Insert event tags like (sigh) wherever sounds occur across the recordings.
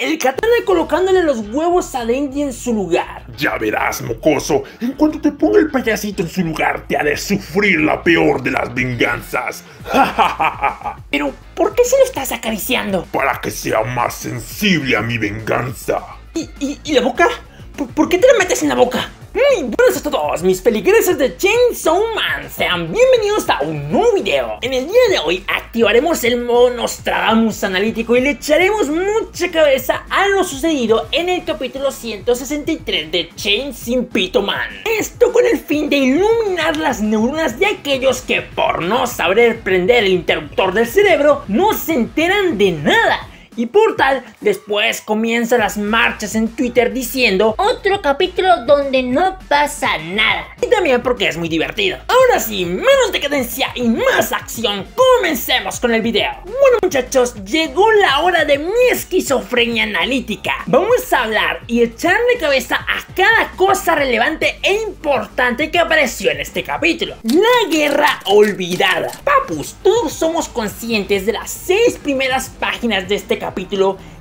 el katana colocándole los huevos a Denji en su lugar. Ya verás, mocoso, en cuanto te ponga el payasito en su lugar, te haré sufrir la peor de las venganzas. (laughs) Pero, ¿por qué se lo estás acariciando? Para que sea más sensible a mi venganza. ¿Y, y, la boca? ¿Por, qué te la metes en la boca? Muy buenos a todos mis feligreses de Chainsaw Man, sean bienvenidos a un nuevo video. En el día de hoy activaremos el modo Nostradamus analítico y le echaremos mucha cabeza a lo sucedido en el capítulo 163 de Chainsaw Pito Man. Esto con el fin de iluminar las neuronas de aquellos que por no saber prender el interruptor del cerebro no se enteran de nada y por tal, después comienzan las marchas en Twitter diciendo Otro capítulo donde no pasa nada. Y también porque es muy divertido. Ahora sí, menos decadencia y más acción. Comencemos con el video. Bueno muchachos, llegó la hora de mi esquizofrenia analítica. Vamos a hablar y echarle cabeza a cada cosa relevante e importante que apareció en este capítulo. La guerra olvidada. Papus, todos somos conscientes de las seis primeras páginas de este capítulo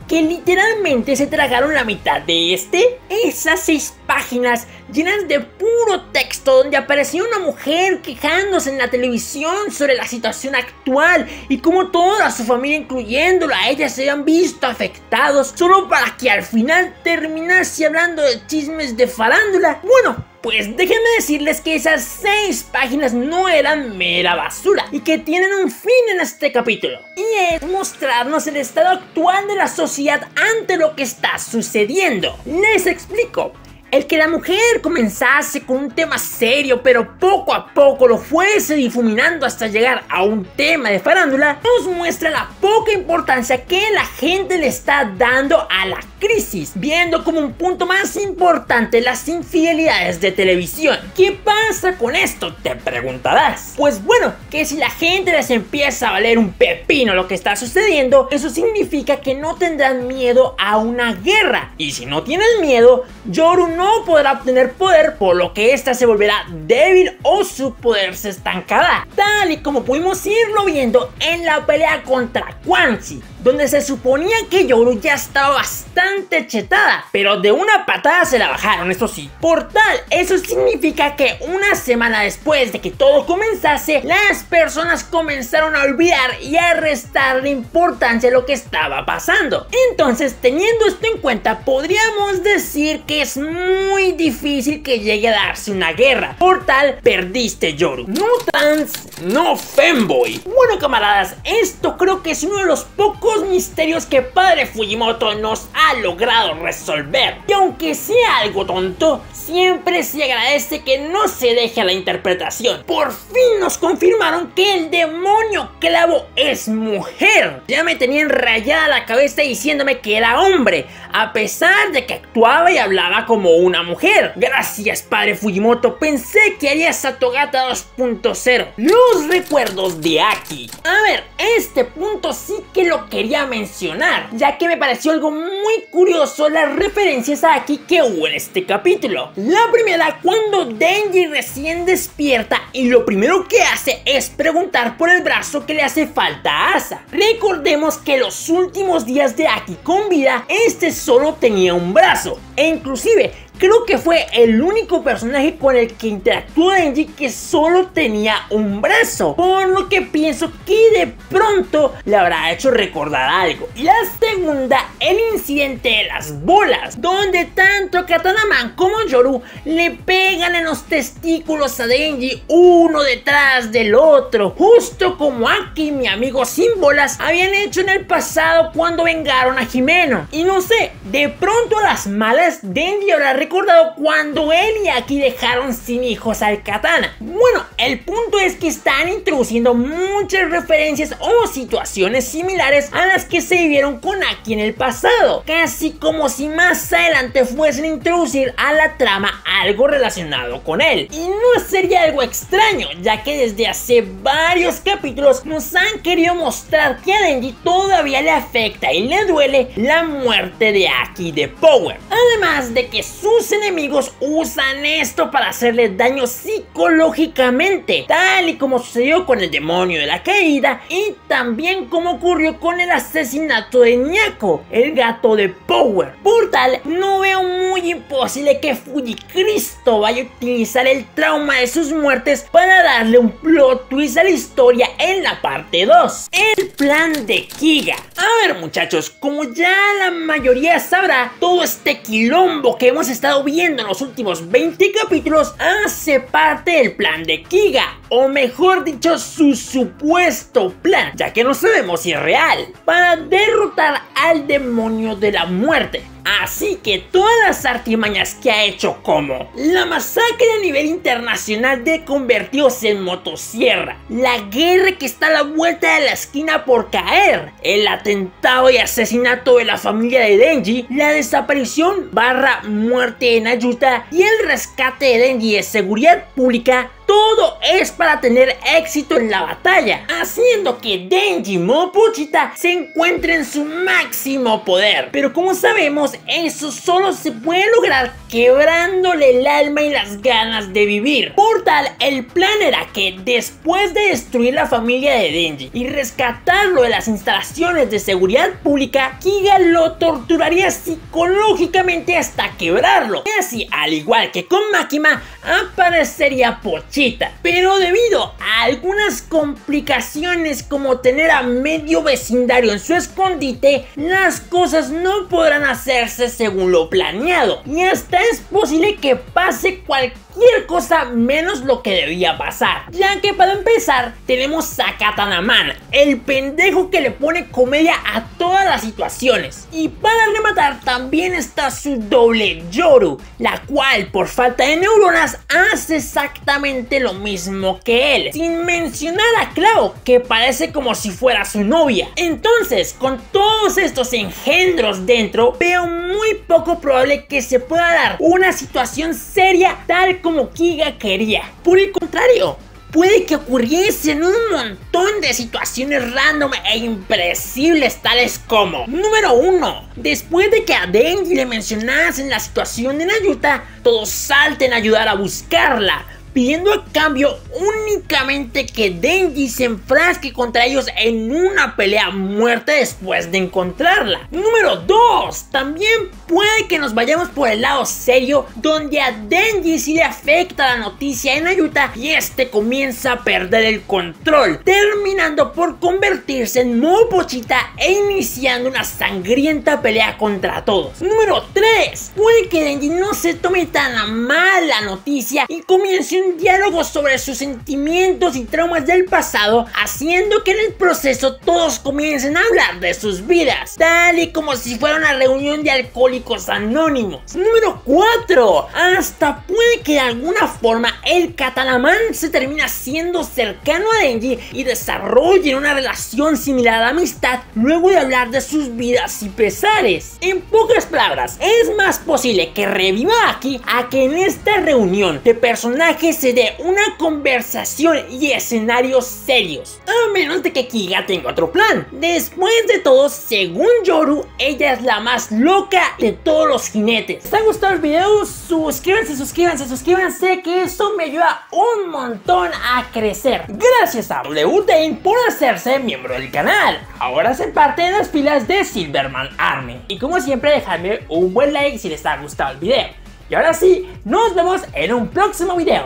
que literalmente se tragaron la mitad de este. Esas seis páginas llenas de puro texto donde aparecía una mujer quejándose en la televisión sobre la situación actual y cómo toda su familia, incluyéndola a ella, se han visto afectados solo para que al final terminase hablando de chismes de farándula. Bueno, pues déjenme decirles que esas 6 páginas no eran mera basura y que tienen un fin en este capítulo. Y es mostrarnos el estado actual de la sociedad ante lo que está sucediendo. Les explico. El que la mujer comenzase con un tema serio, pero poco a poco lo fuese difuminando hasta llegar a un tema de farándula, nos muestra la poca importancia que la gente le está dando a la crisis, viendo como un punto más importante las infidelidades de televisión. ¿Qué pasa con esto? Te preguntarás. Pues bueno, que si la gente les empieza a valer un pepino lo que está sucediendo, eso significa que no tendrán miedo a una guerra. Y si no tienen miedo, Yoru no podrá obtener poder, por lo que ésta se volverá débil o su poder se estancará. Tal y como pudimos irlo viendo en la pelea contra Quan Chi donde se suponía que Yoru ya estaba bastante chetada, pero de una patada se la bajaron, eso sí. Por tal, eso significa que una semana después de que todo comenzase, las personas comenzaron a olvidar y a restar la importancia a lo que estaba pasando. Entonces, teniendo esto en cuenta, podríamos decir que es muy difícil que llegue a darse una guerra. Por tal, perdiste Yoru. No trans, no femboy. Bueno, camaradas, esto creo que es uno de los pocos misterios que Padre Fujimoto nos ha logrado resolver. Y aunque sea algo tonto, siempre se agradece que no se deje a la interpretación. Por fin nos confirmaron que el demonio clavo es mujer. Ya me tenían rayada la cabeza diciéndome que era hombre, a pesar de que actuaba y hablaba como una mujer. Gracias, padre Fujimoto, pensé que haría Satogata 2.0. Los recuerdos de Aki. A ver, este punto sí que lo quería mencionar, ya que me pareció algo muy curioso las referencias a Aki que hubo en este capítulo. La primera cuando Denji recién despierta y lo primero que hace es preguntar por el brazo que le hace falta a Asa. Recordemos que los últimos días de Aki con vida, este solo tenía un brazo e inclusive Creo que fue el único personaje con el que interactuó Denji que solo tenía un brazo. Por lo que pienso que de pronto le habrá hecho recordar algo. Y la segunda, el incidente de las bolas. Donde tanto Katanaman como Yoru le pegan en los testículos a Denji uno detrás del otro. Justo como Aki, mi amigo sin bolas, habían hecho en el pasado cuando vengaron a Jimeno. Y no sé, de pronto a las malas Denji habrá recordado cuando él y Aki dejaron sin hijos al katana. Bueno, el punto es que están introduciendo muchas referencias o situaciones similares a las que se vivieron con Aki en el pasado, casi como si más adelante fuesen a introducir a la trama algo relacionado con él. Y no sería algo extraño, ya que desde hace varios capítulos nos han querido mostrar que a Denji todavía le afecta y le duele la muerte de Aki de Power. Además de que su sus enemigos usan esto para hacerle daño psicológicamente, tal y como sucedió con el demonio de la caída y también como ocurrió con el asesinato de Nyako, el gato de Power. Por tal, no veo muy imposible que Fujicristo vaya a utilizar el trauma de sus muertes para darle un plot twist a la historia en la parte 2. El plan de Kiga. A ver muchachos, como ya la mayoría sabrá, todo este quilombo que hemos estado viendo en los últimos 20 capítulos hace parte del plan de Kiga, o mejor dicho, su supuesto plan, ya que no sabemos si es real, para derrotar al demonio de la muerte. Así que todas las artimañas que ha hecho como la masacre a nivel internacional de convertidos en motosierra, la guerra que está a la vuelta de la esquina por caer, el atentado y asesinato de la familia de Denji, la desaparición barra muerte de Nayuta y el rescate de Denji de seguridad pública todo es para tener éxito en la batalla, haciendo que Denji Mopochita se encuentre en su máximo poder. Pero como sabemos, eso solo se puede lograr quebrándole el alma y las ganas de vivir. Por tal, el plan era que después de destruir la familia de Denji y rescatarlo de las instalaciones de seguridad pública, Kiga lo torturaría psicológicamente hasta quebrarlo. Y así, al igual que con Makima, aparecería Pochita. Pero debido a algunas complicaciones como tener a medio vecindario en su escondite, las cosas no podrán hacerse según lo planeado. Y hasta es posible que pase cualquier cosa menos lo que debía pasar. Ya que para empezar, tenemos a Katanaman, el pendejo que le pone comedia a todas las situaciones. Y para rematar, también está su doble Yoru, la cual por falta de neuronas hace exactamente lo mismo que él, sin mencionar a Clau, que parece como si fuera su novia. Entonces, con todos estos engendros dentro, veo muy poco probable que se pueda dar una situación seria tal como Kiga quería. Por el contrario, puede que ocurriesen un montón de situaciones random e impredecibles tales como Número 1. Después de que a Denji le mencionasen la situación de Nayuta, todos salten a ayudar a buscarla pidiendo a cambio únicamente que Denji se enfrasque contra ellos en una pelea muerta después de encontrarla. Número 2. También puede que nos vayamos por el lado serio, donde a Denji sí le afecta la noticia en Ayuta y este comienza a perder el control, terminando por convertirse en Mopochita e iniciando una sangrienta pelea contra todos. Número 3. Puede que Denji no se tome tan a mal la noticia y comience un diálogo sobre sus sentimientos y traumas del pasado, haciendo que en el proceso todos comiencen a hablar de sus vidas, tal y como si fuera una reunión de alcohólicos anónimos. Número 4. Hasta puede que de alguna forma el catalamán se termine siendo cercano a Denji y desarrollen una relación similar a amistad luego de hablar de sus vidas y pesares. En pocas palabras, es más posible que reviva aquí a que en esta reunión de personajes se dé una conversación y escenarios serios. A menos de que Kiga tenga otro plan. Después de todo, según Yoru, ella es la más loca de todos los jinetes. ¿Les ha gustado el video? Suscríbanse, suscríbanse, suscríbanse, que eso me ayuda un montón a crecer. Gracias a WDane por hacerse miembro del canal. Ahora se parte de las filas de Silverman Army. Y como siempre, dejadme un buen like si les ha gustado el video. Y ahora sí, nos vemos en un próximo video.